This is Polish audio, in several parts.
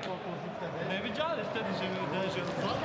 Kontuzji wtedy. No ja wiedziałem wtedy, że co?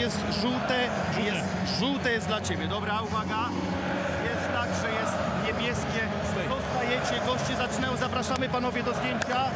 Jest żółte, jest żółte jest dla ciebie. Dobra, uwaga. Jest tak, że jest niebieskie. Zostajecie, goście zaczynają, zapraszamy panowie do zdjęcia.